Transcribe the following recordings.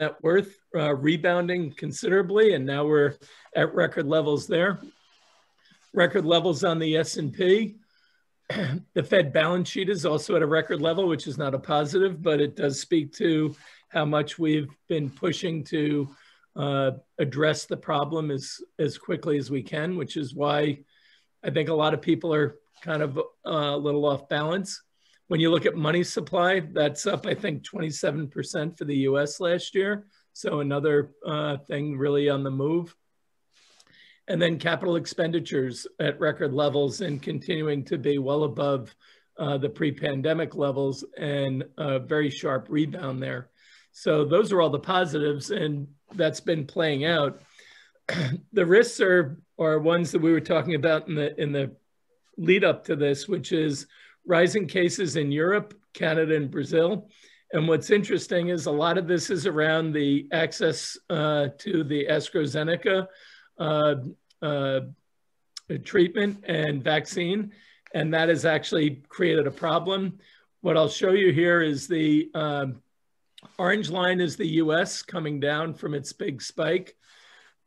net worth uh, rebounding considerably, and now we're at record levels there. Record levels on the S&P. the Fed balance sheet is also at a record level, which is not a positive, but it does speak to how much we've been pushing to uh, address the problem as, as quickly as we can, which is why I think a lot of people are kind of uh, a little off balance. When you look at money supply, that's up, I think, 27% for the US last year. So another uh, thing really on the move. And then capital expenditures at record levels and continuing to be well above uh, the pre-pandemic levels and a very sharp rebound there. So those are all the positives and that's been playing out. the risks are, are ones that we were talking about in the, in the lead up to this, which is rising cases in Europe, Canada, and Brazil. And what's interesting is a lot of this is around the access uh, to the AstraZeneca uh, uh, treatment and vaccine. And that has actually created a problem. What I'll show you here is the um, orange line is the US coming down from its big spike.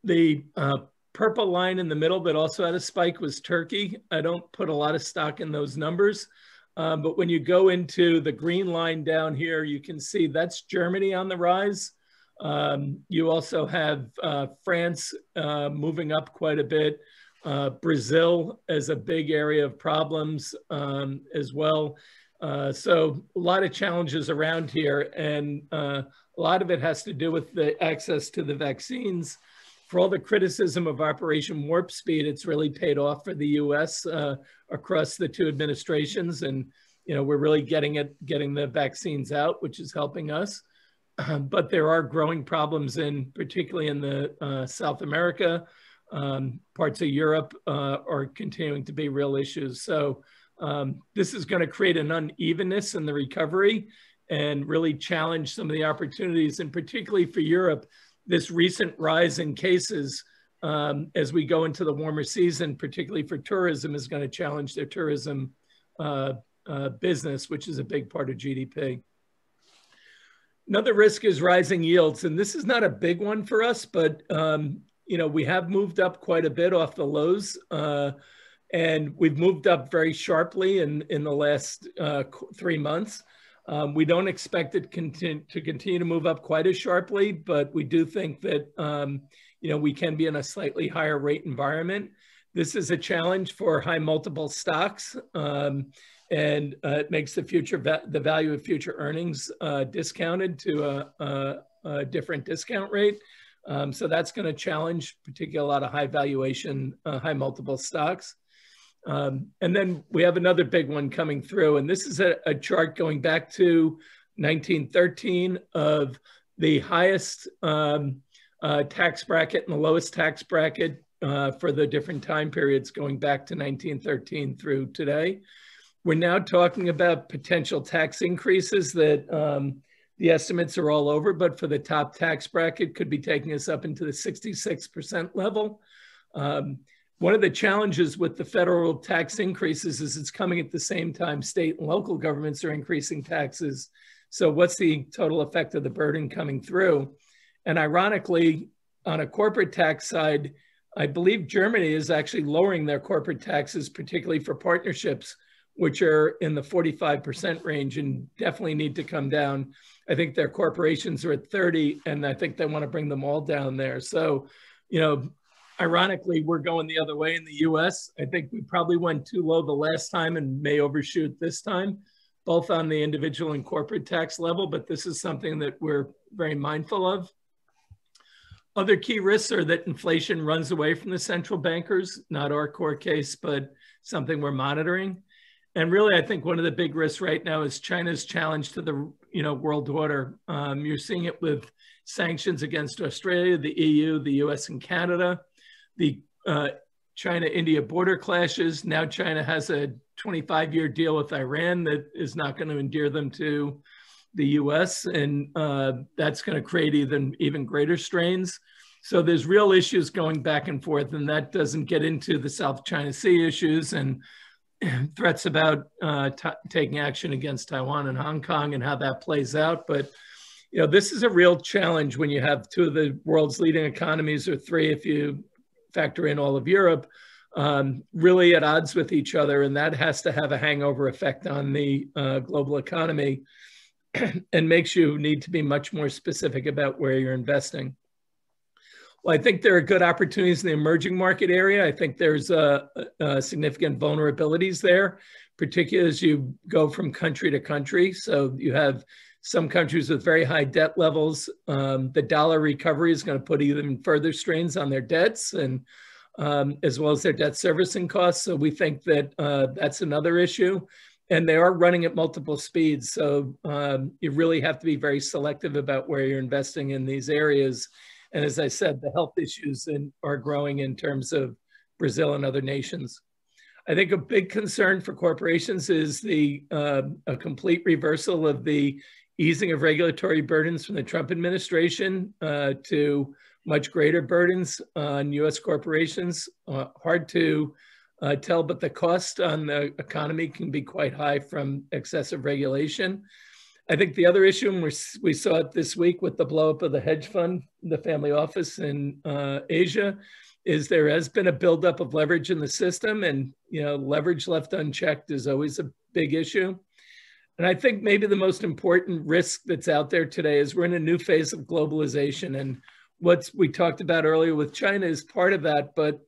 The uh, purple line in the middle that also had a spike was Turkey. I don't put a lot of stock in those numbers. Um, but when you go into the green line down here, you can see that's Germany on the rise. Um, you also have uh, France uh, moving up quite a bit. Uh, Brazil as a big area of problems um, as well. Uh, so a lot of challenges around here and uh, a lot of it has to do with the access to the vaccines for all the criticism of Operation Warp Speed, it's really paid off for the U.S. Uh, across the two administrations, and you know we're really getting it, getting the vaccines out, which is helping us. but there are growing problems in, particularly in the uh, South America, um, parts of Europe, uh, are continuing to be real issues. So um, this is going to create an unevenness in the recovery and really challenge some of the opportunities, and particularly for Europe this recent rise in cases um, as we go into the warmer season, particularly for tourism, is going to challenge their tourism uh, uh, business, which is a big part of GDP. Another risk is rising yields, and this is not a big one for us, but um, you know we have moved up quite a bit off the lows, uh, and we've moved up very sharply in in the last uh, three months. Um, we don't expect it continue, to continue to move up quite as sharply, but we do think that um, you know we can be in a slightly higher rate environment. This is a challenge for high multiple stocks, um, and uh, it makes the future va the value of future earnings uh, discounted to a, a, a, different discount rate. Um, so that's going to challenge particularly a lot of high valuation, uh, high multiple stocks. Um, and then we have another big one coming through, and this is a, a chart going back to 1913 of the highest um, uh, tax bracket and the lowest tax bracket uh, for the different time periods going back to 1913 through today. We're now talking about potential tax increases that um, the estimates are all over, but for the top tax bracket could be taking us up into the 66% level. Um, one of the challenges with the federal tax increases is it's coming at the same time state and local governments are increasing taxes. So what's the total effect of the burden coming through? And ironically, on a corporate tax side, I believe Germany is actually lowering their corporate taxes, particularly for partnerships, which are in the 45% range and definitely need to come down. I think their corporations are at 30, and I think they want to bring them all down there. So, you know, ironically, we're going the other way in the US. I think we probably went too low the last time and may overshoot this time, both on the individual and corporate tax level, but this is something that we're very mindful of. Other key risks are that inflation runs away from the central bankers, not our core case, but something we're monitoring. And really, I think one of the big risks right now is China's challenge to the you know world order. Um, you're seeing it with sanctions against Australia, the EU, the US, and Canada the uh, China-India border clashes. Now China has a 25-year deal with Iran that is not going to endear them to the U.S., and uh, that's going to create even even greater strains. So there's real issues going back and forth, and that doesn't get into the South China Sea issues and threats about uh, taking action against Taiwan and Hong Kong and how that plays out. But you know, this is a real challenge when you have two of the world's leading economies, or three if you factor in all of Europe, um, really at odds with each other. And that has to have a hangover effect on the uh, global economy and makes you need to be much more specific about where you're investing. Well, I think there are good opportunities in the emerging market area. I think there's uh, uh, significant vulnerabilities there, particularly as you go from country to country. So you have some countries with very high debt levels. Um, the dollar recovery is going to put even further strains on their debts and um, as well as their debt servicing costs. So we think that uh, that's another issue. And they are running at multiple speeds. So um, you really have to be very selective about where you're investing in these areas. And as I said, the health issues in, are growing in terms of Brazil and other nations. I think a big concern for corporations is the uh, a complete reversal of the easing of regulatory burdens from the Trump administration uh, to much greater burdens on U.S. corporations. Uh, hard to uh, tell, but the cost on the economy can be quite high from excessive regulation. I think the other issue, and we saw it this week with the blowup of the hedge fund, the family office in uh, Asia, is there has been a buildup of leverage in the system, and you know leverage left unchecked is always a big issue. And I think maybe the most important risk that's out there today is we're in a new phase of globalization, and what we talked about earlier with China is part of that, but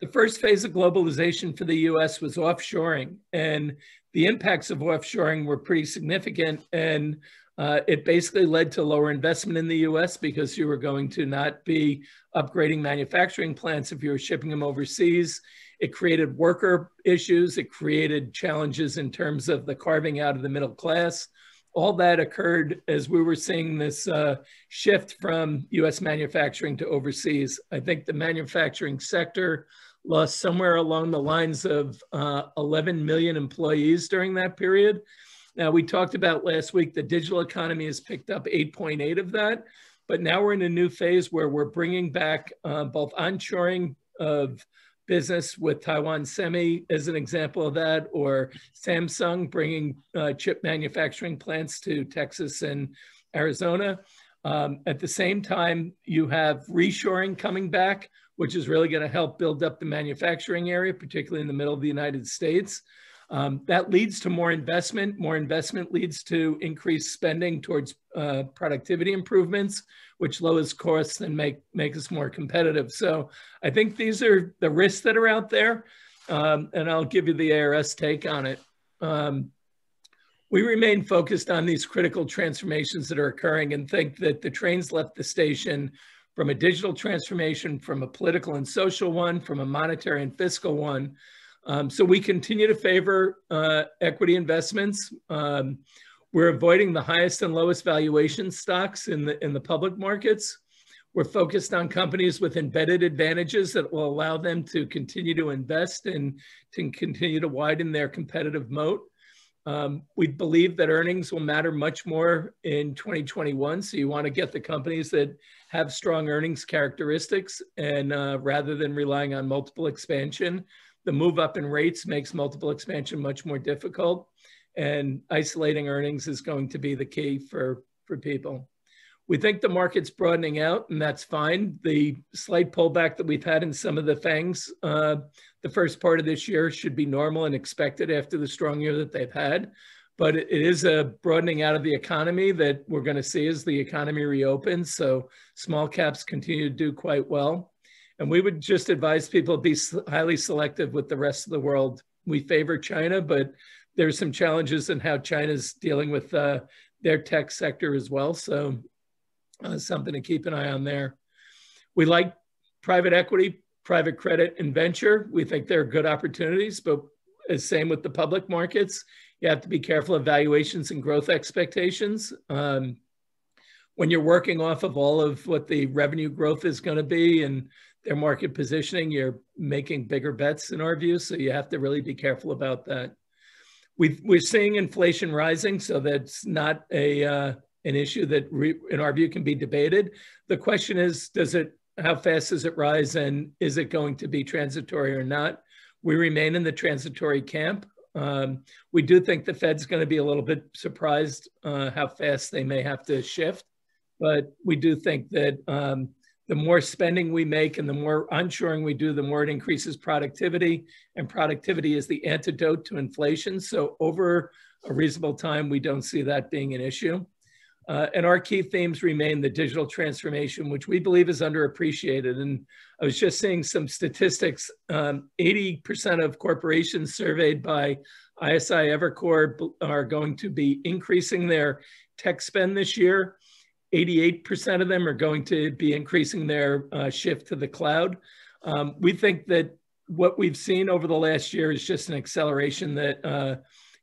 the first phase of globalization for the US was offshoring, and the impacts of offshoring were pretty significant. And uh, it basically led to lower investment in the US because you were going to not be upgrading manufacturing plants if you were shipping them overseas. It created worker issues, it created challenges in terms of the carving out of the middle class all that occurred as we were seeing this uh, shift from US manufacturing to overseas. I think the manufacturing sector lost somewhere along the lines of uh, 11 million employees during that period. Now, we talked about last week the digital economy has picked up 8.8 of that, but now we're in a new phase where we're bringing back uh, both onshoring of business with Taiwan Semi as an example of that, or Samsung bringing uh, chip manufacturing plants to Texas and Arizona. Um, at the same time, you have reshoring coming back, which is really going to help build up the manufacturing area, particularly in the middle of the United States. Um, that leads to more investment. More investment leads to increased spending towards uh, productivity improvements, which lowers costs and make, make us more competitive. So I think these are the risks that are out there. Um, and I'll give you the ARS take on it. Um, we remain focused on these critical transformations that are occurring and think that the trains left the station from a digital transformation, from a political and social one, from a monetary and fiscal one, um, so we continue to favor uh, equity investments. Um, we're avoiding the highest and lowest valuation stocks in the, in the public markets. We're focused on companies with embedded advantages that will allow them to continue to invest and to continue to widen their competitive moat. Um, we believe that earnings will matter much more in 2021. So you want to get the companies that have strong earnings characteristics and uh, rather than relying on multiple expansion, the move up in rates makes multiple expansion much more difficult and isolating earnings is going to be the key for, for people. We think the market's broadening out and that's fine. The slight pullback that we've had in some of the FANGs uh, the first part of this year should be normal and expected after the strong year that they've had. But it is a broadening out of the economy that we're going to see as the economy reopens. So small caps continue to do quite well. And we would just advise people be highly selective with the rest of the world. We favor China, but there's some challenges in how China's dealing with uh, their tech sector as well. So uh, something to keep an eye on there. We like private equity, private credit, and venture. We think they're good opportunities, but same with the public markets, you have to be careful of valuations and growth expectations. Um, when you're working off of all of what the revenue growth is going to be and their market positioning, you're making bigger bets in our view. So you have to really be careful about that. We are seeing inflation rising, so that's not a uh, an issue that re, in our view can be debated. The question is, does it how fast does it rise and is it going to be transitory or not? We remain in the transitory camp. Um, we do think the Fed's going to be a little bit surprised uh, how fast they may have to shift, but we do think that um, the more spending we make and the more onshoring we do, the more it increases productivity, and productivity is the antidote to inflation. So over a reasonable time, we don't see that being an issue. Uh, and our key themes remain the digital transformation, which we believe is underappreciated. And I was just seeing some statistics. 80% um, of corporations surveyed by ISI Evercore are going to be increasing their tech spend this year. 88% of them are going to be increasing their uh, shift to the cloud. Um, we think that what we've seen over the last year is just an acceleration that uh,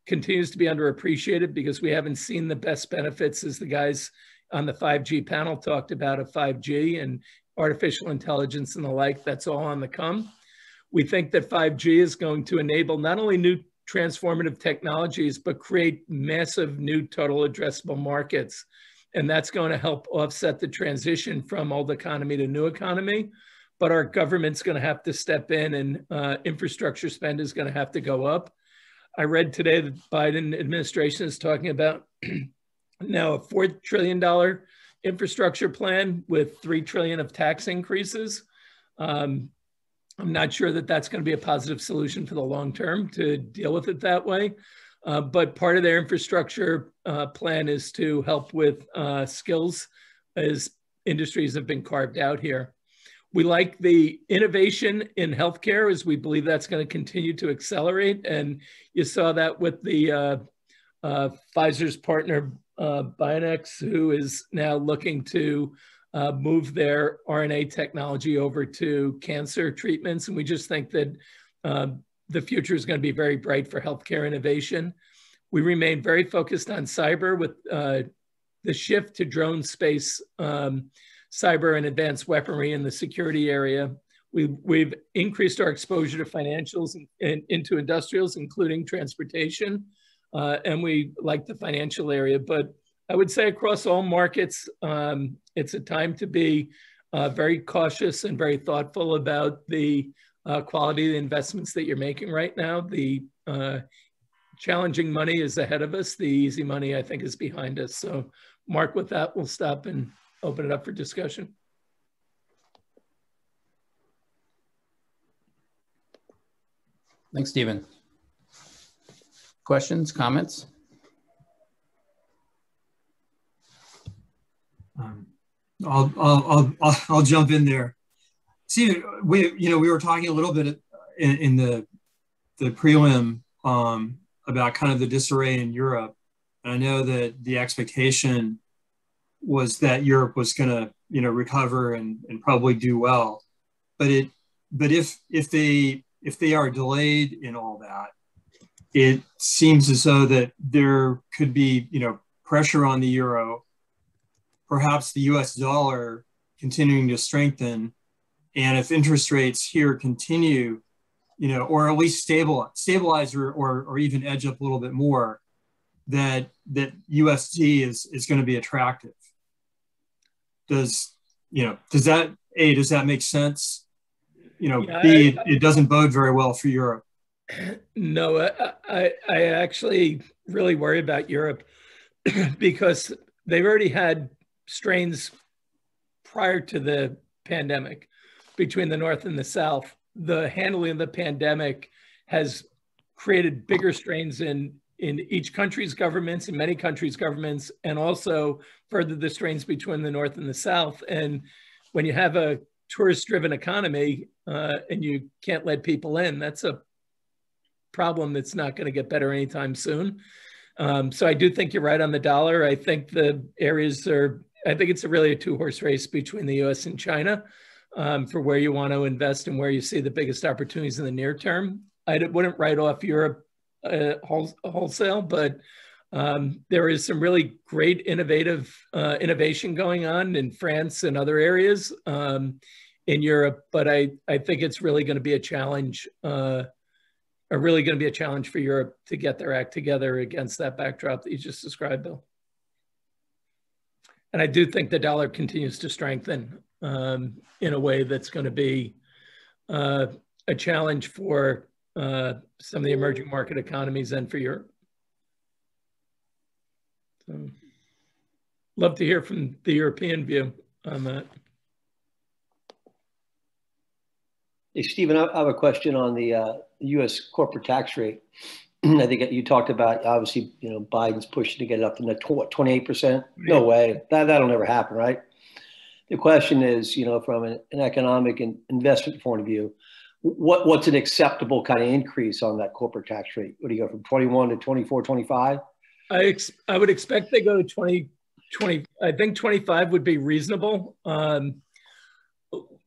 continues to be underappreciated because we haven't seen the best benefits as the guys on the 5G panel talked about of 5G and artificial intelligence and the like. That's all on the come. We think that 5G is going to enable not only new transformative technologies, but create massive new total addressable markets. And that's going to help offset the transition from old economy to new economy. But our government's going to have to step in and uh, infrastructure spend is going to have to go up. I read today that Biden administration is talking about now a four trillion dollar infrastructure plan with three trillion of tax increases. Um, I'm not sure that that's going to be a positive solution for the long term to deal with it that way. Uh, but part of their infrastructure uh, plan is to help with uh, skills as industries have been carved out here. We like the innovation in healthcare as we believe that's going to continue to accelerate. And you saw that with the uh, uh, Pfizer's partner, uh, BioNTech, who is now looking to uh, move their RNA technology over to cancer treatments. And we just think that um, the future is going to be very bright for healthcare innovation. We remain very focused on cyber with uh, the shift to drone space. Um, cyber and advanced weaponry in the security area. We've, we've increased our exposure to financials and, and into industrials, including transportation. Uh, and we like the financial area. But I would say across all markets, um, it's a time to be uh, very cautious and very thoughtful about the uh, quality of the investments that you're making right now. The uh, challenging money is ahead of us. The easy money, I think, is behind us. So, Mark, with that, we'll stop and open it up for discussion. Thanks, Stephen. Questions, comments? Um, I'll, I'll, I'll, I'll jump in there. See, we, you know, we were talking a little bit in, in the, the prelim um, about kind of the disarray in Europe. And I know that the expectation was that Europe was going to you know recover and, and probably do well, but it but if if they if they are delayed in all that, it seems as though that there could be you know pressure on the euro, perhaps the U.S. dollar continuing to strengthen, and if interest rates here continue, you know, or at least stabilize, stabilize or, or, or even edge up a little bit more, that that USD is is going to be attractive. Does you know does that a does that make sense? You know yeah, b I, it doesn't bode very well for europe. No I, I, I actually really worry about europe because they've already had strains prior to the pandemic between the north and the south the handling of the pandemic has created bigger strains in in each country's governments, in many countries' governments, and also further the strains between the North and the South. And when you have a tourist-driven economy uh, and you can't let people in, that's a problem that's not going to get better anytime soon. Um, so I do think you're right on the dollar. I think the areas are, I think it's a really a two-horse race between the U.S. and China um, for where you want to invest and where you see the biggest opportunities in the near term. I wouldn't write off Europe uh, wholesale, but um, there is some really great innovative uh, innovation going on in France and other areas um, in Europe. But I, I think it's really going to be a challenge, uh, are really going to be a challenge for Europe to get their act together against that backdrop that you just described, Bill. And I do think the dollar continues to strengthen um, in a way that's going to be uh, a challenge for uh, some of the emerging market economies and for Europe. So, love to hear from the European view on that. Hey, Stephen, I have a question on the uh, U.S. corporate tax rate. I think you talked about obviously, you know, Biden's pushing to get it up to 28%. No way. That, that'll never happen, right? The question is, you know, from an, an economic and investment point of view, what, what's an acceptable kind of increase on that corporate tax rate? What do you go from 21 to 24, 25? I, ex- I would expect they go to 20, 20, I think 25 would be reasonable. Um,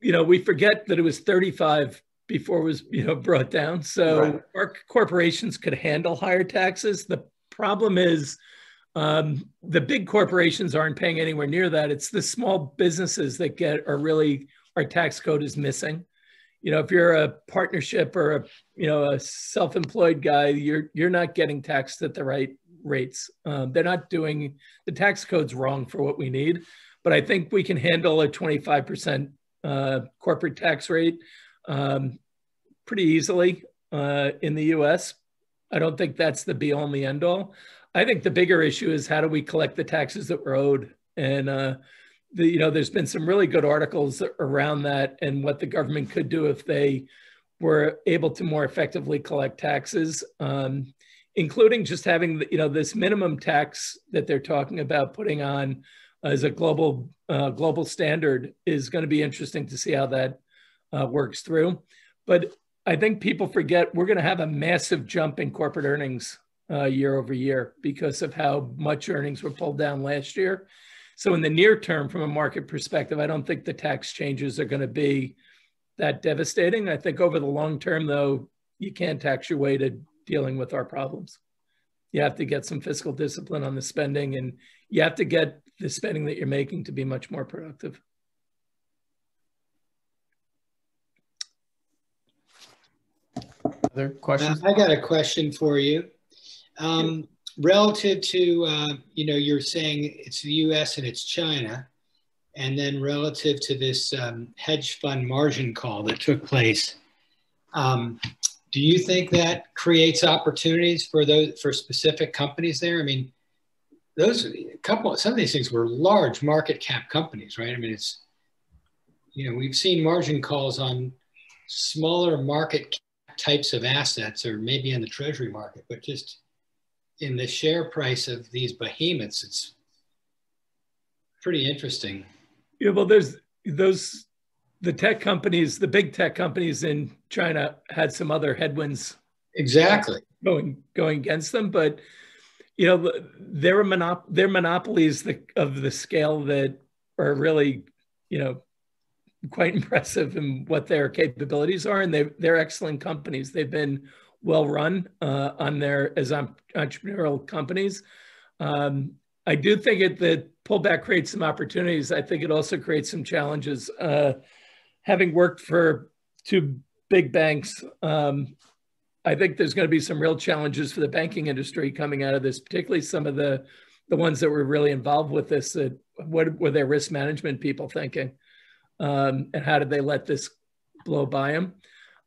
you know, we forget that it was 35 before it was, you know, brought down. So right. our corporations could handle higher taxes. The problem is um, the big corporations aren't paying anywhere near that. It's the small businesses that get are really our tax code is missing. You know, if you're a partnership or a you know a self-employed guy, you're you're not getting taxed at the right rates. Um, they're not doing the tax code's wrong for what we need. But I think we can handle a 25 percent uh, corporate tax rate um, pretty easily uh, in the US. I don't think that's the be all and the end all. I think the bigger issue is how do we collect the taxes that we're owed? And, uh, the, you know, there's been some really good articles around that and what the government could do if they were able to more effectively collect taxes, um, including just having, you know, this minimum tax that they're talking about putting on as a global uh, global standard is going to be interesting to see how that uh, works through. But I think people forget we're going to have a massive jump in corporate earnings uh, year over year because of how much earnings were pulled down last year. So in the near term, from a market perspective, I don't think the tax changes are going to be that devastating. I think over the long term, though, you can't tax your way to dealing with our problems. You have to get some fiscal discipline on the spending, and you have to get the spending that you're making to be much more productive. Other questions? Uh, I got a question for you. Um, relative to, uh, you know, you're saying it's the US and it's China, and then relative to this um, hedge fund margin call that took place, um, do you think that creates opportunities for those for specific companies there? I mean, those a couple some of these things were large market cap companies, right? I mean, it's you know we've seen margin calls on smaller market types of assets, or maybe in the treasury market, but just in the share price of these behemoths, it's pretty interesting. Yeah, well, there's those the tech companies, the big tech companies in China had some other headwinds exactly going going against them, but you know, they're monop- they're monopolies the, of the scale that are really, you know, quite impressive in what their capabilities are, and they they're excellent companies. They've been well run uh, on their as entrepreneurial companies. Um, I do think it the pullback creates some opportunities. I think it also creates some challenges. Uh, having worked for two big banks, um, I think there's going to be some real challenges for the banking industry coming out of this, particularly some of the the ones that were really involved with this. That what were their risk management people thinking, um, and how did they let this blow by them?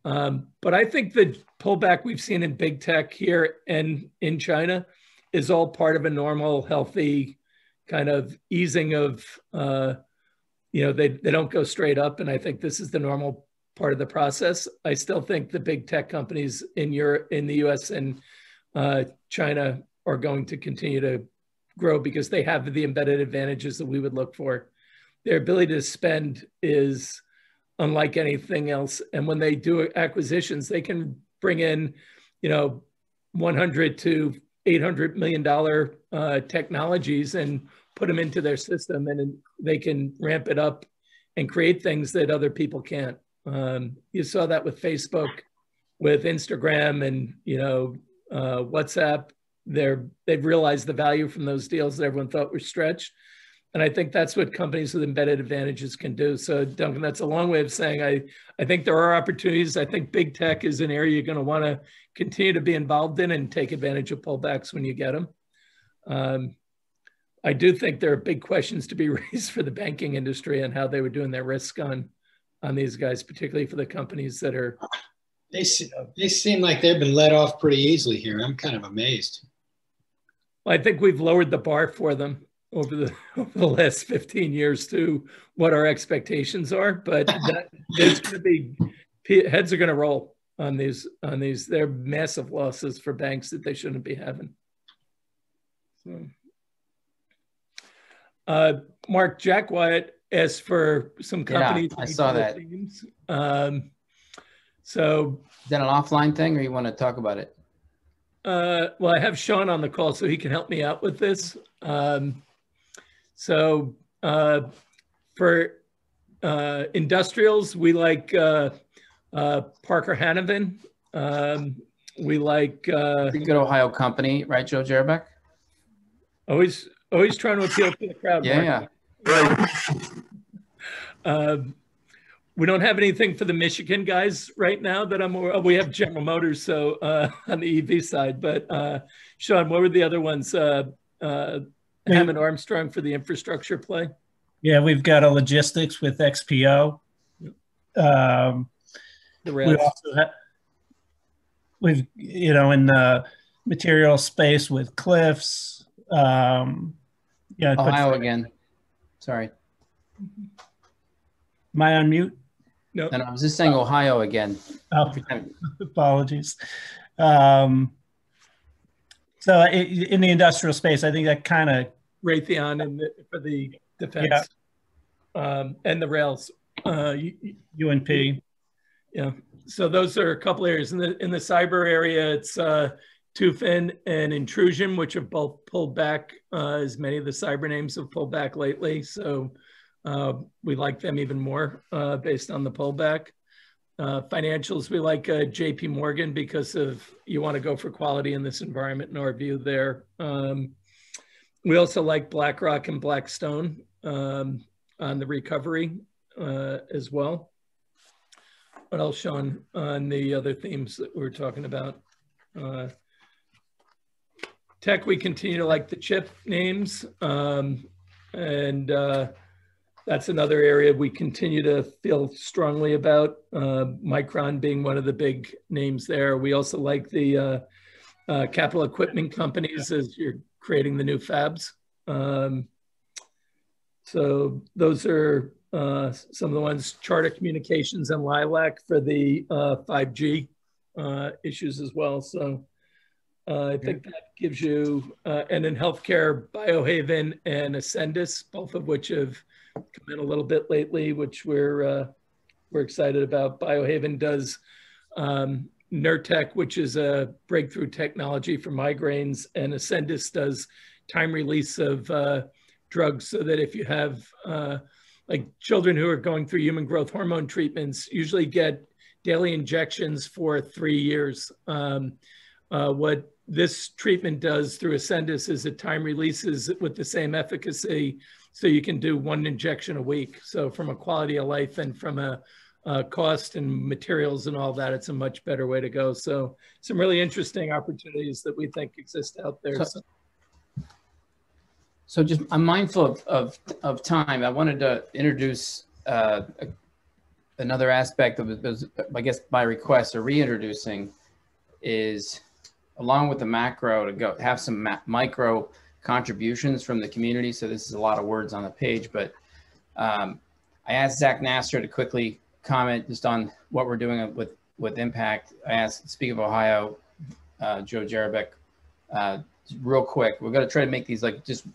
Um, but I think the pullback we've seen in big tech here and in China is all part of a normal, healthy kind of easing of, uh, you know, they, they don't go straight up. And I think this is the normal part of the process. I still think the big tech companies in Europe, in the U.S. and uh, China are going to continue to grow because they have the embedded advantages that we would look for. Their ability to spend is unlike anything else, and when they do acquisitions, they can bring in, you know, 100 to 800 million dollar uh, technologies and put them into their system, and they can ramp it up and create things that other people can't. Um, you saw that with Facebook, with Instagram, and you know uh, WhatsApp. They're they've realized the value from those deals that everyone thought were stretched, and I think that's what companies with embedded advantages can do. So Duncan, that's a long way of saying I I think there are opportunities. I think big tech is an area you're going to want to continue to be involved in and take advantage of pullbacks when you get them. Um, I do think there are big questions to be raised for the banking industry and how they were doing their risk on on these guys, particularly for the companies that are They, they seem like they've been let off pretty easily here. I'm kind of amazed. Well, I think we've lowered the bar for them over the over the last 15 years to what our expectations are, but that, there's going to be heads are going to roll on these on these. They're massive losses for banks that they shouldn't be having. So, uh, Mark Jack Wyatt asked for some companies. Yeah, I saw that. Um, so is that an offline thing, or you want to talk about it? Uh, well, I have Sean on the call, so he can help me out with this. Um, so uh, for uh, industrials, we like uh, uh, Parker Hannifin. Um, we like uh, good Ohio company, right, Joe Jerebeck? Always, always trying to appeal to the crowd. Yeah, Mark. yeah. Um, we don't have anything for the Michigan guys right now that I'm. Oh, we have General Motors, so uh, on the EV side. But uh, Sean, what were the other ones? Hammond Armstrong for the infrastructure play. Yeah, we've got a logistics with XPO. Um, the we also have, we've you know in the material space with Cliffs. Um, yeah, Ohio again. Sorry. Am I on mute? No, no, I was just saying Ohio again. Oh, apologies. Um, so in the industrial space, I think that kind of Raytheon and for the defense yeah. um, and the rails. Uh, UNP. Yeah. So those are a couple areas in the in the cyber area. It's uh, Tufin and Intrusion, which have both pulled back, uh, as many of the cyber names have pulled back lately. So uh, we like them even more uh, based on the pullback. Uh, financials, we like uh, JP Morgan because of you want to go for quality in this environment in our view there. Um, we also like BlackRock and Blackstone um, on the recovery uh, as well. What else, Sean, on the other themes that we are talking about? Uh, tech, we continue to like the chip names. Um, and that's another area we continue to feel strongly about. Uh, Micron being one of the big names there. We also like the uh, uh, capital equipment companies as you're creating the new fabs. Um, so those are uh, some of the ones, Charter Communications and Lilac for the 5G uh, uh, issues as well. So I think that gives you, and in healthcare, Biohaven and Ascendis, both of which have come in a little bit lately, which we're uh, we're excited about. Biohaven does um, Nurtec, which is a breakthrough technology for migraines, and Ascendis does time release of uh, drugs, so that if you have uh, like children who are going through human growth hormone treatments, usually get daily injections for three years. Um, uh, what this treatment does through Ascendis is it time releases with the same efficacy so you can do one injection a week. So from a quality of life and from a, a cost and materials and all that, it's a much better way to go. So some really interesting opportunities that we think exist out there. So, so just I'm mindful of, of, of time. I wanted to introduce uh, a, another aspect of it, I guess by request or reintroducing is along with the macro to go have some micro contributions from the community. So this is a lot of words on the page, but um, I asked Zach Nasser to quickly comment just on what we're doing with, with Impact. I asked, speak of Ohio, uh, Joe Jarabek, uh, real quick. We're going to try to make these like just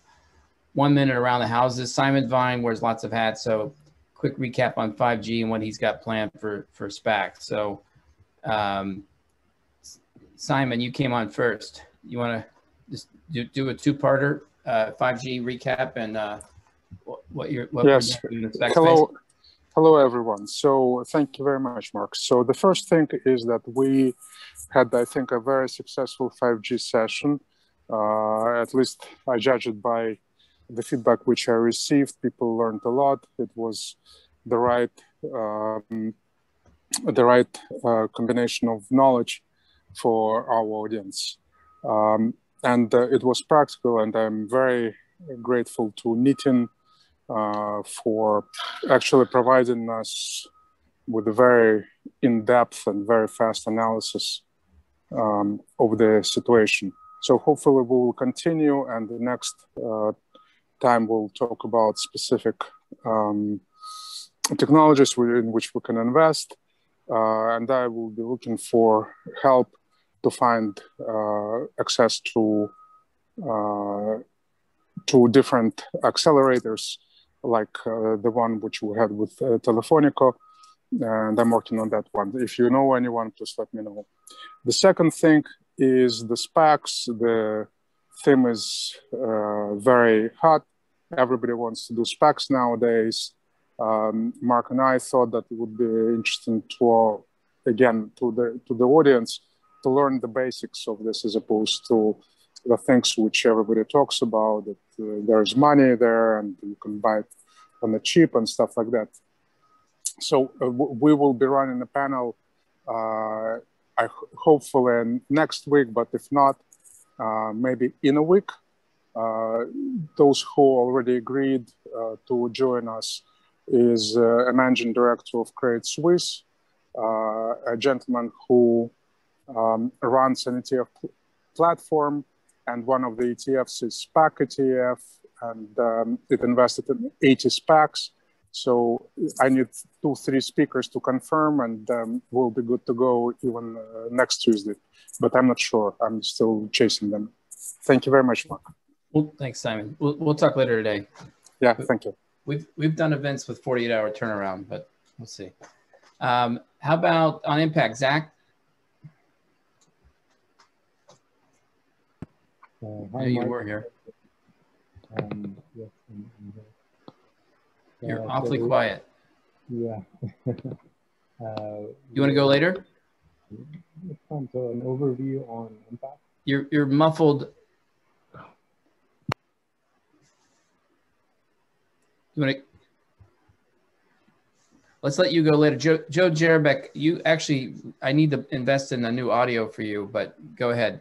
one minute around the houses. Simon Vine wears lots of hats. So quick recap on 5G and what he's got planned for, for SPAC. So um, Simon, you came on first. You want to do, do a two-parter, uh, 5G recap and uh, what you're what yes. Hello, hello everyone. So thank you very much, Mark. So the first thing is that we had, I think, a very successful 5G session. Uh, at least I judge it by the feedback which I received. People learned a lot. It was the right um, the right uh, combination of knowledge for our audience. Um, and uh, it was practical and i'm very grateful to nitin uh, for actually providing us with a very in-depth and very fast analysis um, of the situation. So hopefully we will continue and the next uh, time we'll talk about specific um, technologies in which we can invest. Uh, and I will be looking for help to find uh, access to uh, to different accelerators like uh, the one which we had with Telefonica and I'm working on that one. If you know anyone, please let me know. The second thing is the SPACs. The theme is uh, very hot. Everybody wants to do SPACs nowadays. Um, Mark and I thought that it would be interesting to, uh, again, to the to the audience to learn the basics of this as opposed to the things which everybody talks about. That uh, there's money there and you can buy it on the cheap and stuff like that so uh, we will be running a panel uh, I hopefully next week, but if not, uh, maybe in a week. Uh, those who already agreed uh, to join us is uh, a managing director of Credit Suisse, a gentleman who um, runs an ETF platform, and one of the ETFs is SPAC ETF, and um, it invested in 80 SPACs so I need two, three speakers to confirm, and um, we'll be good to go even uh, next Tuesday. But I'm not sure. I'm still chasing them. Thank you very much, Mark. Well, thanks, Simon. We'll, we'll talk later today. Yeah, thank you. We've we've done events with 48 hour turnaround, but we'll see. Um, how about on impact, Zach? Uh, hi, you were here. Um, yes, I'm, I'm here. You're uh, awfully so quiet. Yeah. uh, you want to go later? So an overview on impact. You're you're muffled. You want to? Let's let you go later, Joe. Joe Jerbeck, you actually, I need to invest in a new audio for you, but go ahead.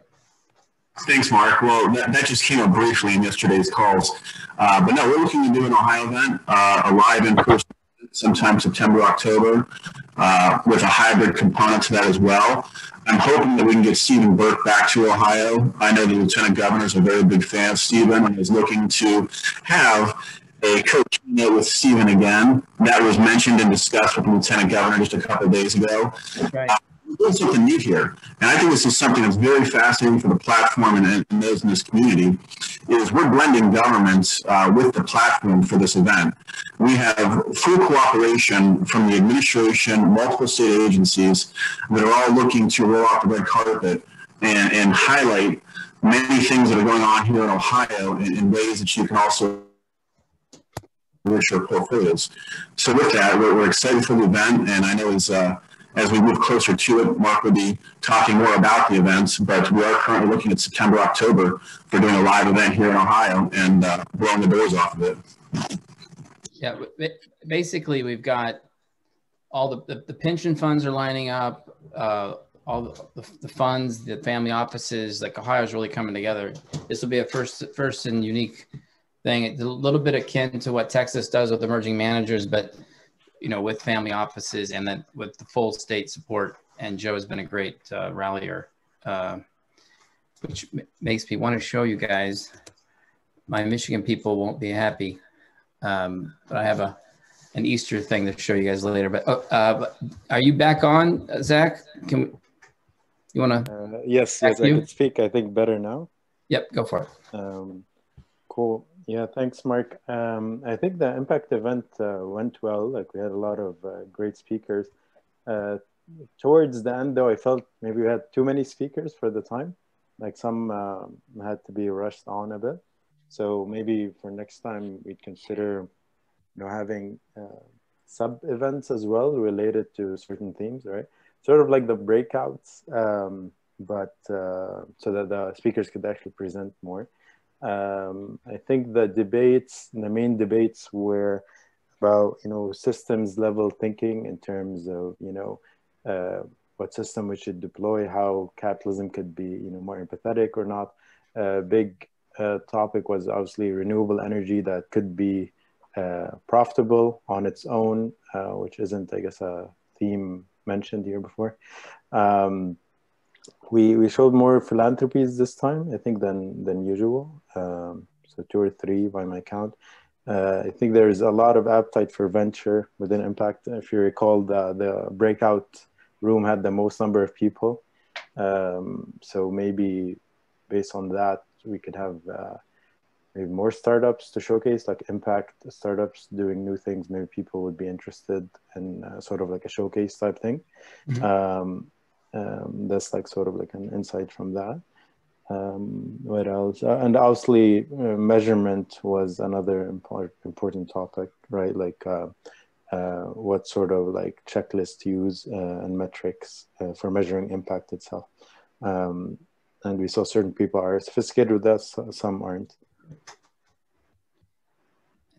Thanks, Mark. Well, that, that, just came up briefly in yesterday's calls. Uh, but no, we're looking to do an Ohio event, uh, a live in person sometime September, October, uh, with a hybrid component to that as well. I'm hoping that we can get Stephen Burke back to Ohio. I know the Lieutenant Governor is a very big fan of Stephen and is looking to have a co-keynote with Stephen again. That was mentioned and discussed with the Lieutenant Governor just a couple days ago. Right. Doing something neat here. And I think this is something that's very fascinating for the platform and, and those in this community is we're blending governments uh, with the platform for this event. We have full cooperation from the administration, multiple state agencies that are all looking to roll out the red carpet and, and highlight many things that are going on here in Ohio in, in ways that you can also enrich your portfolios. So with that, we're, we're, excited for the event, and I know as uh, as we move closer to it, Mark will be talking more about the events, but we are currently looking at September, October for doing a live event here in Ohio and uh, blowing the doors off of it. Yeah, basically we've got all the, the, the pension funds are lining up, uh, all the, the, funds, the family offices, like Ohio's really coming together. This will be a first, first and unique thing. It's a little bit akin to what Texas does with emerging managers, but you know, with family offices and then with the full state support. And Joe has been a great uh, rallier, uh, which makes me want to show you guys. My Michigan people won't be happy, um, but I have a an Easter thing to show you guys later. But uh, uh are you back on, Zach? Can we, you want to? Uh, yes, yes, you? I can speak. I think better now. Yep, go for it. Um, cool. Yeah, thanks, Mark. Um, I think the Impact event uh, went well. Like we had a lot of uh, great speakers. Uh, towards the end, though, I felt maybe we had too many speakers for the time. Like some um, had to be rushed on a bit. So maybe for next time, we'd consider, you know, having uh, sub events as well related to certain themes, right? Sort of like the breakouts, um, but uh, so that the speakers could actually present more. Um, I think the debates, the main debates were about, you know, systems level thinking in terms of, you know, uh, what system we should deploy, how capitalism could be, you know, more empathetic or not. A big uh, topic was obviously renewable energy that could be uh, profitable on its own, uh, which isn't, I guess, a theme mentioned here before. Um, we we showed more philanthropies this time, I think, than than usual. Um, so two or three by my count. Uh, I think there's a lot of appetite for venture within Impact. If you recall, the the breakout room had the most number of people. Um, so maybe based on that, we could have uh, maybe more startups to showcase, like impact startups doing new things. Maybe people would be interested in uh, sort of like a showcase type thing. Mm-hmm. Um, um, that's like sort of like an insight from that. Um, what else? Uh, and obviously, uh, measurement was another important important topic, right? Like uh, uh, what sort of like checklist use uh, and metrics uh, for measuring impact itself. Um, and we saw certain people are sophisticated with that, some aren't.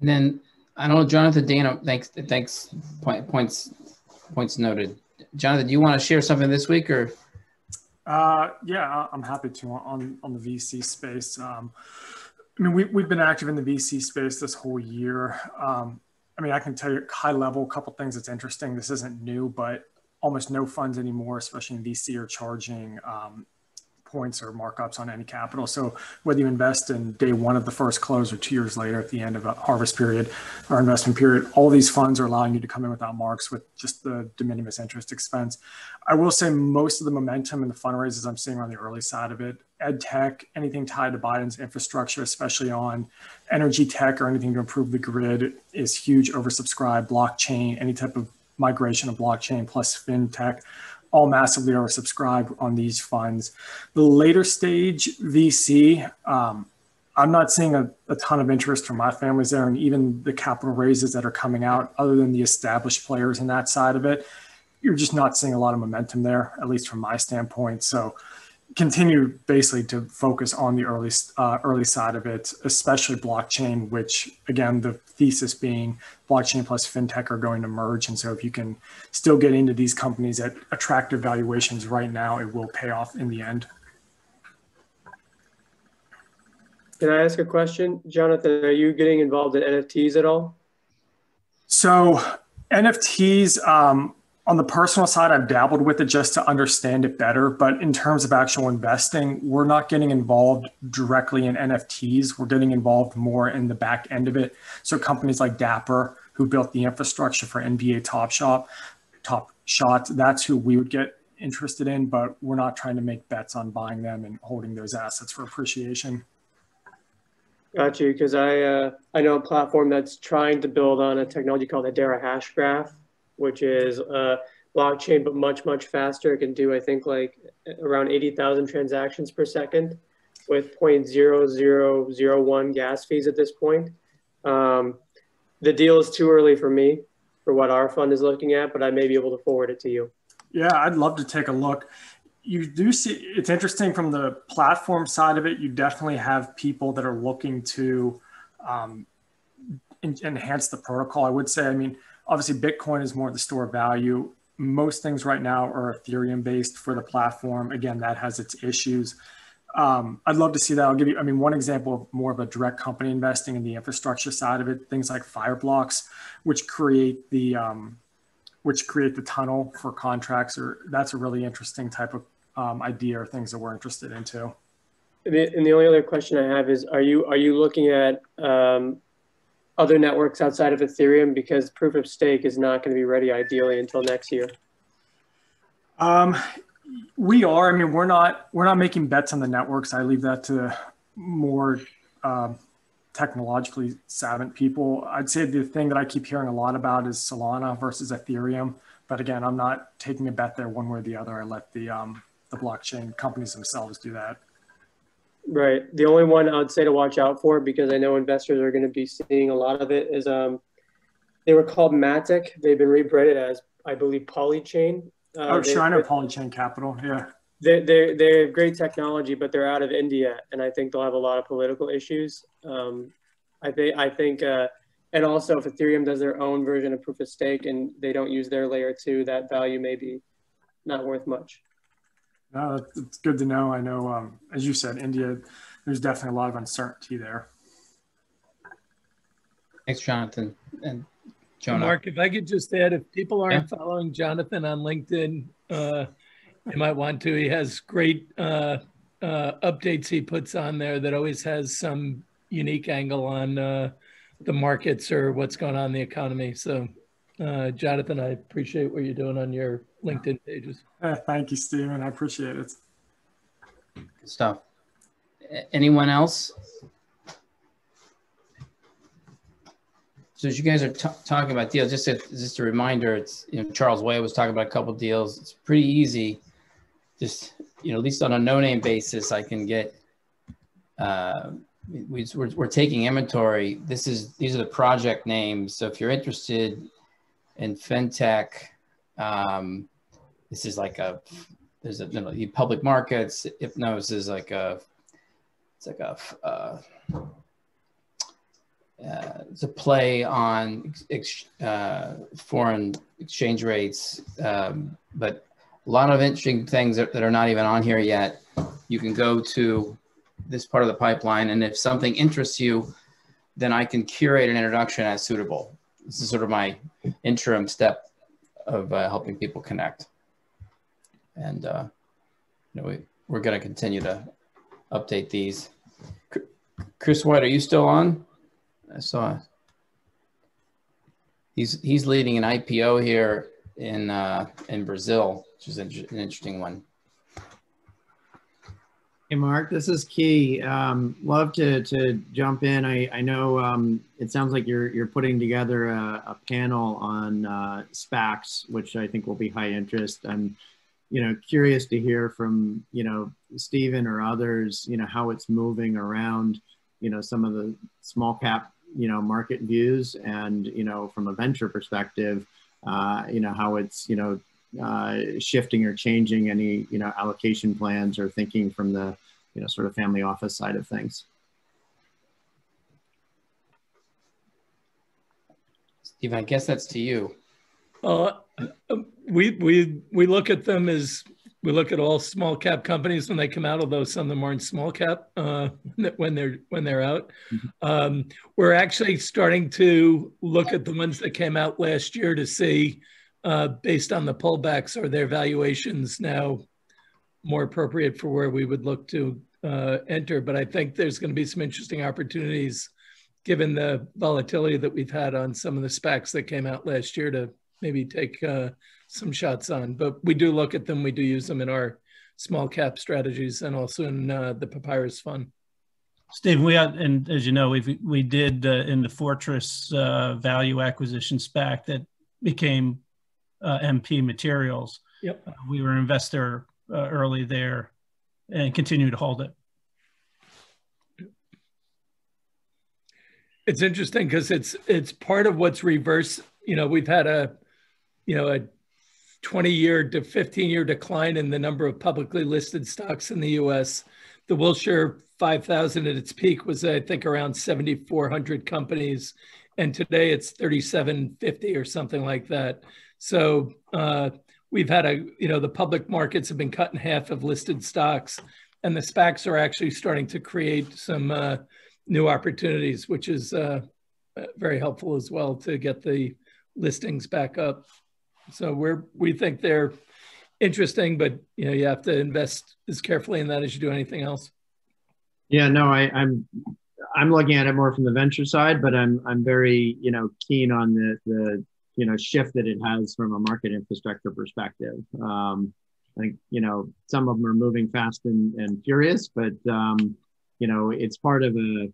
And then I don't know, Jonathan Dana, thanks, thanks, point, points, points noted. Jonathan, do you want to share something this week or? Uh, yeah, I'm happy to on, on the VC space. Um, I mean, we, we've been active in the VC space this whole year. Um, I mean, I can tell you high level, a couple things that's interesting. This isn't new, but almost no funds anymore, especially in VC, are charging um, points or markups on any capital. So whether you invest in day one of the first close or two years later at the end of a harvest period or investment period, all these funds are allowing you to come in without marks with just the de minimis interest expense. I will say most of the momentum in the fundraisers I'm seeing on the early side of it, ed tech, anything tied to Biden's infrastructure, especially on energy tech or anything to improve the grid is huge, oversubscribed, blockchain, any type of migration of blockchain plus fintech all massively oversubscribed on these funds. The later stage VC, um, I'm not seeing a, a, ton of interest from my families there, and even the capital raises that are coming out, other than the established players in that side of it, you're just not seeing a lot of momentum there, at least from my standpoint. So continue basically to focus on the early uh, early side of it, especially blockchain, which again the thesis being blockchain plus fintech are going to merge, and so if you can still get into these companies at attractive valuations right now, it will pay off in the end. Can I ask a question, Jonathan? Are you getting involved in NFTs at all? So NFTs. Um, on the personal side, I've dabbled with it just to understand it better. But in terms of actual investing, we're not getting involved directly in NFTs. We're getting involved more in the back end of it. So companies like Dapper, who built the infrastructure for NBA Top Shot, Top Shot, that's who we would get interested in. But we're not trying to make bets on buying them and holding those assets for appreciation. Got you, because I uh, I know a platform that's trying to build on a technology called Hedera Hashgraph which is a blockchain, but much, much faster. It can do, I think, like around 80,000 transactions per second with 0.0001 gas fees at this point. Um, the deal is too early for me for what our fund is looking at, but I may be able to forward it to you. Yeah, I'd love to take a look. You do see it's interesting from the platform side of it. You definitely have people that are looking to um, enhance the protocol. I would say, I mean, Obviously, Bitcoin is more of the store of value. Most things right now are Ethereum based for the platform. Again, that has its issues. Um, I'd love to see that. I'll give you, I mean, one example of more of a direct company investing in the infrastructure side of it, things like Fireblocks, which create the, um, which create the tunnel for contracts, or that's a really interesting type of um, idea or things that we're interested into. And the, and the, only other question I have is, are you are you looking at um, other networks outside of Ethereum because proof of stake is not going to be ready ideally until next year? Um, we are. I mean, we're not we're not making bets on the networks. I leave that to more uh, technologically savant people. I'd say the thing that I keep hearing a lot about is Solana versus Ethereum. But again, I'm not taking a bet there one way or the other. I let the um, the blockchain companies themselves do that. Right. The only one I'd say to watch out for, because I know investors are going to be seeing a lot of it, is um, they were called Matic. They've been rebranded as, I believe, Polychain. Uh, oh, sure. I know Polychain Capital. Yeah. They they they have great technology, but they're out of India, and I think they'll have a lot of political issues. Um, I think I think, uh, and also if Ethereum does their own version of proof of stake and they don't use their layer two, that value may be not worth much. No, it's good to know. I know, um, as you said, India, there's definitely a lot of uncertainty there. Thanks, Jonathan. And Jonah. Mark, if I could just add, if people aren't yeah. following Jonathan on LinkedIn, uh, you might want to. He has great uh, uh, updates he puts on there that always has some unique angle on uh, the markets or what's going on in the economy. So, uh, Jonathan, I appreciate what you're doing on your LinkedIn pages. Uh, thank you, Stephen. I appreciate it. Good stuff. Anyone else? So as you guys are talking about deals, just a, just a reminder, it's you know Charles Way was talking about a couple deals. It's pretty easy. Just you know, at least on a no-name basis, I can get. Uh, we, we're, we're taking inventory. This is these are the project names. So if you're interested in fintech, um, this is like a there's a you know, public markets. Hypnos is like a it's like a uh, uh, it's a play on ex, uh, foreign exchange rates, um, but a lot of interesting things that, that, are not even on here yet. You can go to this part of the pipeline, and if something interests you, then I can curate an introduction as suitable. This is sort of my interim step of uh, helping people connect. And uh, you know, we, we're going to continue to update these. Chris White, are you still on? I saw. He's he's leading an IPO here in uh, in Brazil, which is an interesting one. Hey, Mark, this is Key. Um, love to, to jump in. I, I know um, it sounds like you're, you're putting together a, a panel on uh, SPACs, which I think will be high interest. I'm, you know, curious to hear from, you know, Stephen or others, you know, how it's moving around, you know, some of the small cap you know market views and you know from a venture perspective uh, you know how it's you know uh, shifting or changing any you know allocation plans or thinking from the you know sort of family office side of things steve i guess that's to you uh, we we we look at them as we look at all small cap companies when they come out, although some of them aren't small cap uh, when they're when they're out. Mm-hmm. Um, we're actually starting to look at the ones that came out last year to see, uh, based on the pullbacks, are their valuations now more appropriate for where we would look to uh, enter. But I think there's going to be some interesting opportunities, given the volatility that we've had on some of the SPACs that came out last year, to maybe take uh, some shots on, but we do look at them. We do use them in our small cap strategies and also in uh, the Papyrus Fund. Steve, we had, and as you know, we we did uh, in the Fortress uh, Value Acquisition SPAC that became uh, MP Materials. Yep. Uh, we were investor uh, early there and continue to hold it. It's interesting because it's it's part of what's reverse. You know, we've had a you know a 20 year to 15 year decline in the number of publicly listed stocks in the US. The Wilshire 5000 at its peak was, I think, around 7,400 companies. And today it's 3,750 or something like that. So uh, we've had a, you know, the public markets have been cut in half of listed stocks. And the SPACs are actually starting to create some uh, new opportunities, which is uh, very helpful as well to get the listings back up. So we're we think they're interesting, but you know you have to invest as carefully in that as you do anything else. Yeah, no, I, I'm I'm looking at it more from the venture side, but I'm I'm very you know keen on the the you know shift that it has from a market infrastructure perspective. Um, I think you know some of them are moving fast and, and furious, but um, you know it's part of a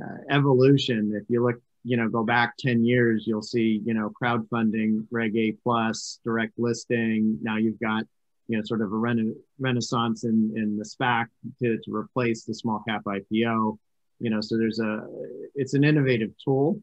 uh, evolution. If you look you know go back 10 years you'll see you know crowdfunding reg a plus direct listing now you've got you know sort of a rena- renaissance in in the spac to, to replace the small cap ipo you know so there's a it's an innovative tool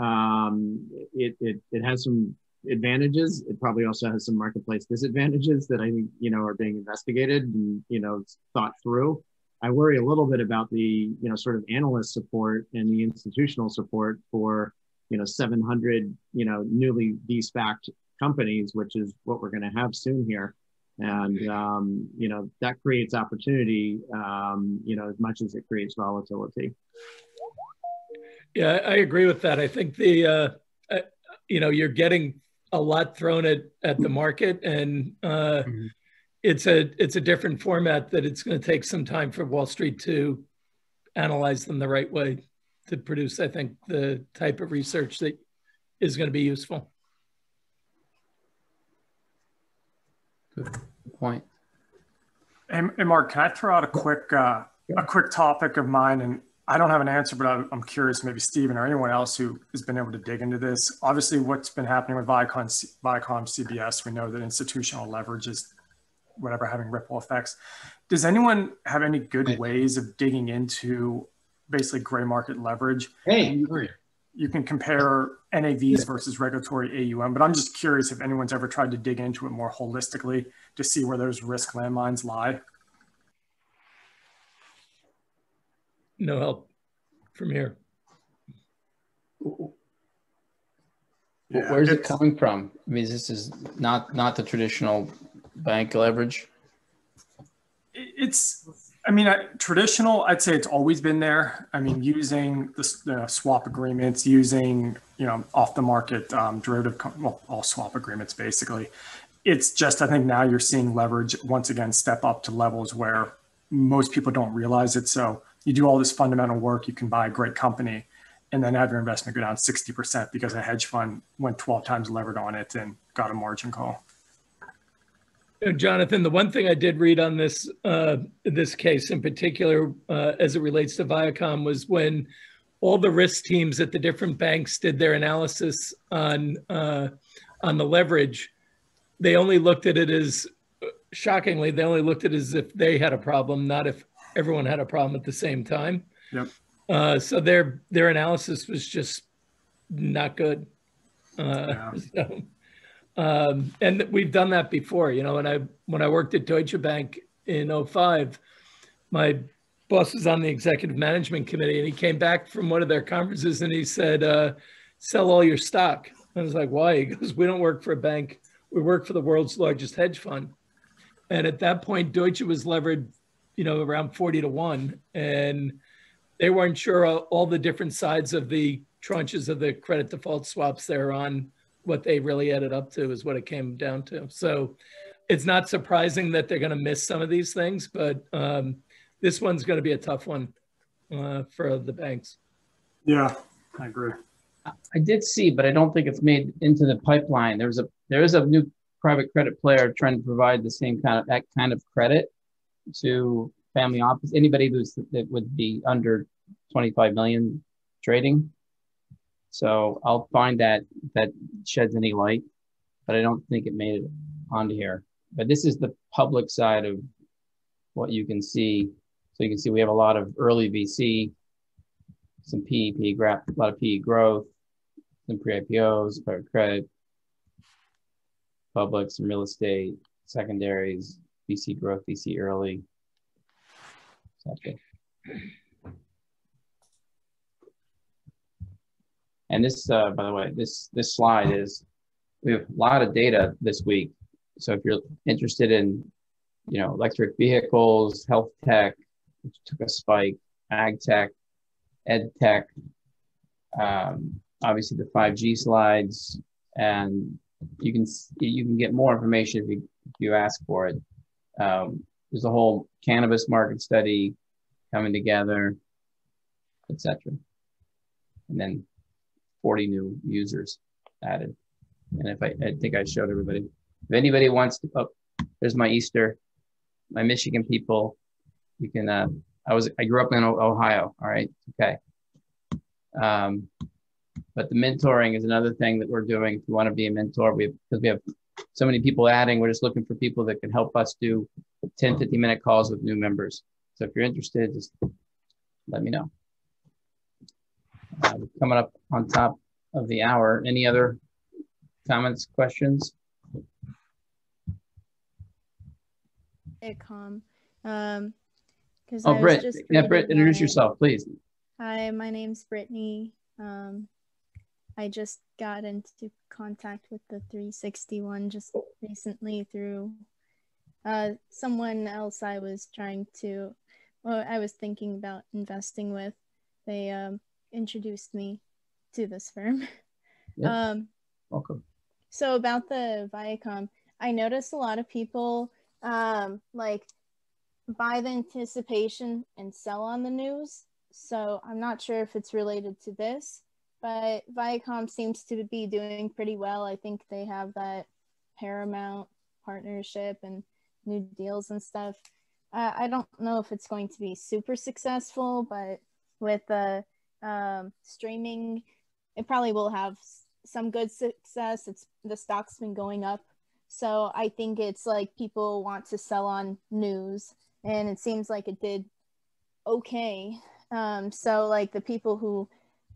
um, it, it it has some advantages. It probably also has some marketplace disadvantages that i think you know are being investigated and you know thought through. I worry a little bit about the you know sort of analyst support and the institutional support for you know 700 you know newly de-SPACed companies, which is what we're going to have soon here, and um, you know that creates opportunity um, you know as much as it creates volatility. Yeah, I agree with that. I think the uh, uh you know, you're getting a lot thrown at, at the market and uh, mm-hmm. it's a it's a different format that it's going to take some time for Wall Street to analyze them the right way to produce, I think, the type of research that is going to be useful. Good point. And, and Mark, can I throw out a quick uh, a quick topic of mine? And I don't have an answer, but I'm curious, maybe Stephen or anyone else who has been able to dig into this. Obviously, what's been happening with Viacom, Viacom CBS, we know that institutional leverage is whatever having ripple effects. Does anyone have any good ways of digging into basically gray market leverage? Hey, you can compare NAVs versus regulatory AUM, but I'm just curious if anyone's ever tried to dig into it more holistically to see where those risk landmines lie. No help from here. Yeah, Where's it coming from? I mean, this is not not the traditional bank leverage. It's I mean, I, traditional, I'd say it's always been there. I mean, using the, the swap agreements, using, you know, off the market um, derivative, well, all swap agreements basically. It's just, I think now you're seeing leverage once again step up to levels where most people don't realize it. So you do all this fundamental work, you can buy a great company and then have your investment go down 60% because a hedge fund went 12 times levered on it and got a margin call. Jonathan, the one thing I did read on this uh, this case in particular, uh, as it relates to Viacom, was when all the risk teams at the different banks did their analysis on uh, on the leverage. They only looked at it as shockingly, they only looked at it as if they had a problem, not if everyone had a problem at the same time. Yep. Uh, so their their analysis was just not good. Uh, yeah. So, um, and we've done that before, you know, when I, when I worked at Deutsche Bank in 05, my boss was on the executive management committee and he came back from one of their conferences and he said, uh, sell all your stock. I was like, why? He goes, we don't work for a bank. We work for the world's largest hedge fund. And at that point, Deutsche was levered, you know, around 40 to one. And they weren't sure all the different sides of the tranches of the credit default swaps they're on what they really added up to is what it came down to. So it's not surprising that they're going to miss some of these things, but um, this one's going to be a tough one uh, for the banks. Yeah, I agree. I did see, but I don't think it's made into the pipeline. There's a there is a new private credit player trying to provide the same kind of that kind of credit to family office. Anybody who's that would be under 25 million trading. So I'll find that that sheds any light, but I don't think it made it onto here. But this is the public side of what you can see. So you can see we have a lot of early VC, some PEP, a lot of PE growth, some pre-IPOs, private credit, public, some real estate, secondaries, VC growth, VC early, etc. And this, uh, by the way, this this slide is we have a lot of data this week. So if you're interested in, you know, electric vehicles, health tech, which took a spike, ag tech, ed tech, um, obviously the 5G slides, and you can you can get more information if you, if you ask for it. Um, there's a whole cannabis market study coming together, etc. And then 40 new users added. And if I, I think I showed everybody, if anybody wants to, oh, there's my Easter, my Michigan people. You can, uh, I was, I grew up in Ohio. All right. Okay. Um, but the mentoring is another thing that we're doing. If you want to be a mentor, we because we have so many people adding, we're just looking for people that can help us do 10, 50 minute calls with new members. So if you're interested, just let me know. Uh, coming up on top of the hour. Any other comments, questions? ICOM. Um, because oh, Britt, yeah, Britt, introduce yourself, please. Hi, my name's Brittany. Um, I just got into contact with the 361 just recently through uh, someone else I was trying to, well, I was thinking about investing with. They um, introduced me to this firm. Um, welcome. So about the Viacom, I noticed a lot of people um, like buy the anticipation and sell on the news. So I'm not sure if it's related to this, but Viacom seems to be doing pretty well. I think they have that Paramount partnership and new deals and stuff. Uh, I don't know if it's going to be super successful, but with the um, streaming, it probably will have some good success. It's the stock's been going up, so I think it's like people want to sell on news, and it seems like it did okay. Um, so like the people who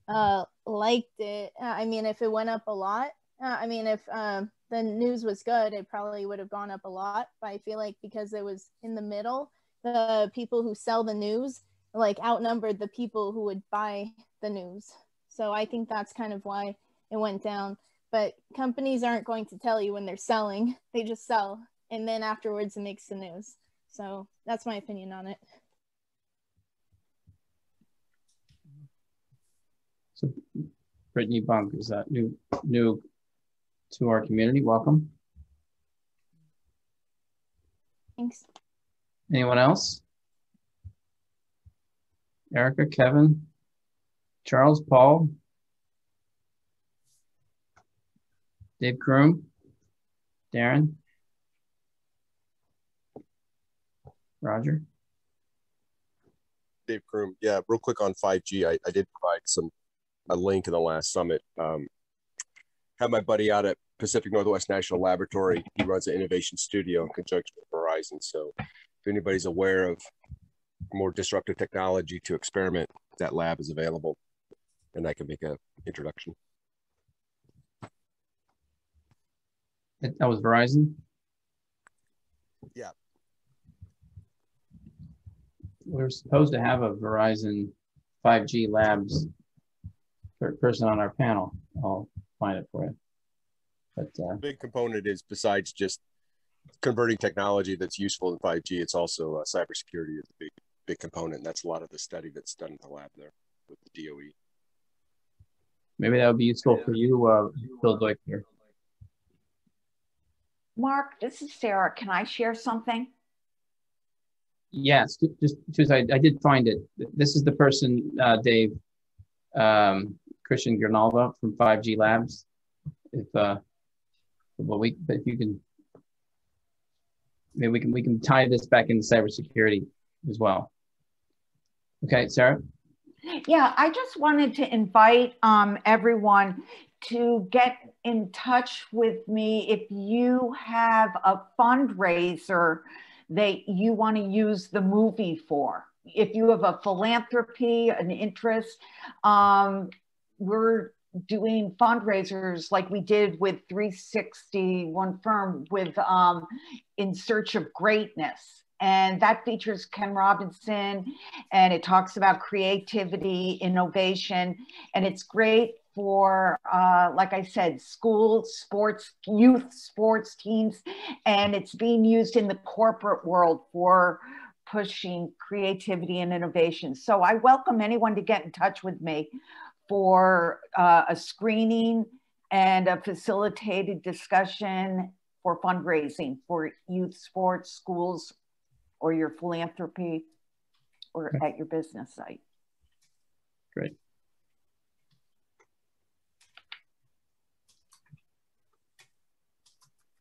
uh, liked it, uh, I mean, if it went up a lot, uh, I mean, if um, the news was good, it probably would have gone up a lot. But I feel like because it was in the middle, the people who sell the news like outnumbered the people who would buy the news. So I think that's kind of why it went down. But companies aren't going to tell you when they're selling, they just sell. And then afterwards, it makes the news. So that's my opinion on it. So, Brittany Bunk is that new new to our community. Welcome. Thanks. Anyone else? Erica, Kevin, Charles, Paul, Dave Kroom, Darren, Roger. Dave Kroom. Yeah, real quick on 5G. I, I did provide some a link in the last summit. Um, had my buddy out at Pacific Northwest National Laboratory. He runs an innovation studio in conjunction with Verizon. So if anybody's aware of more disruptive technology to experiment, that lab is available and I can make a introduction. That was Verizon? Yeah. We're supposed to have a Verizon 5G labs person on our panel. I'll find it for you. But uh, big component is besides just converting technology that's useful in 5G, it's also uh, cybersecurity is a big big component. And that's a lot of the study that's done in the lab there with the DOE. Maybe that would be useful for you, uh, Phil Deutler. Mark, this is Sarah. Can I share something? Yes, just just I, I did find it. This is the person, uh, Dave, um, Christian Granalva from 5G Labs. If uh, well, we but if you can, maybe we can we can tie this back into cybersecurity as well. Okay, Sarah. Yeah, I just wanted to invite um, everyone to get in touch with me if you have a fundraiser that you want to use the movie for. If you have a philanthropy, an interest, um, we're doing fundraisers like we did with 360 one firm with um, in search of greatness. And that features ken robinson and it talks about creativity innovation and it's great for uh, like i said schools sports youth sports teams and it's being used in the corporate world for pushing creativity and innovation. So i welcome anyone to get in touch with me for uh, a screening and a facilitated discussion for fundraising for youth sports, schools, or your philanthropy or okay. at your business site. Great.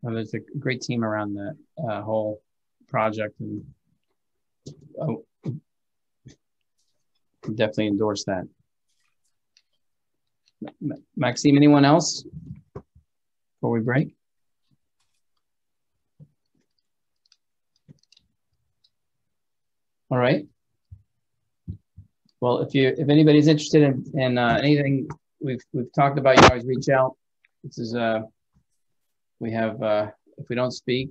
Well, there's a great team around the uh, whole project and oh, definitely endorse that. Maxime, anyone else before we break? All right. Well, if you if anybody's interested in, in uh, anything we've we've talked about, you always reach out. This is uh we have uh if we don't speak,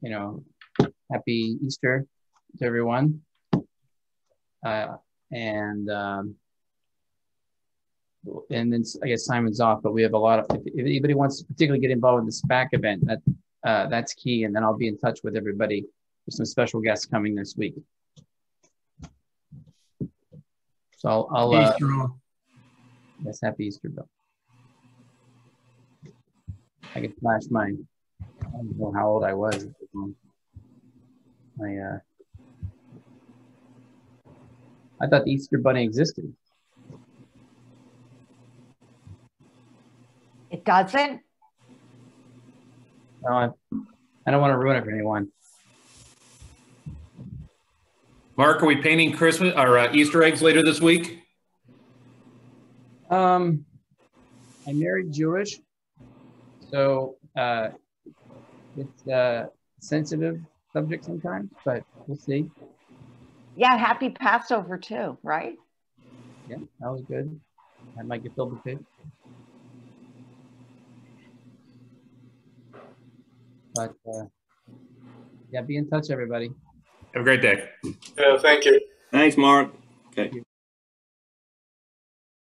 you know, happy Easter to everyone. Uh, and um, and then I guess Simon's off, but we have a lot of, if, if anybody wants to particularly get involved in the SPAC event, that uh, that's key. And then I'll be in touch with everybody. There's some special guests coming this week. So I'll, I'll uh, yes, happy Easter, Bill. I could flash my, I don't know how old I was. at the time. My, uh, I thought the Easter Bunny existed. It doesn't? No, I, I don't want to ruin it for anyone. Mark, are we painting Christmas or uh, Easter eggs later this week? Um, I'm married Jewish, so uh, it's a sensitive subject sometimes, but we'll see. Yeah, happy Passover too, right? Yeah, that was good. I might get filled with fish. But uh, yeah, be in touch, everybody. Have a great day. Yeah, thank you. Thanks, Mark. Okay.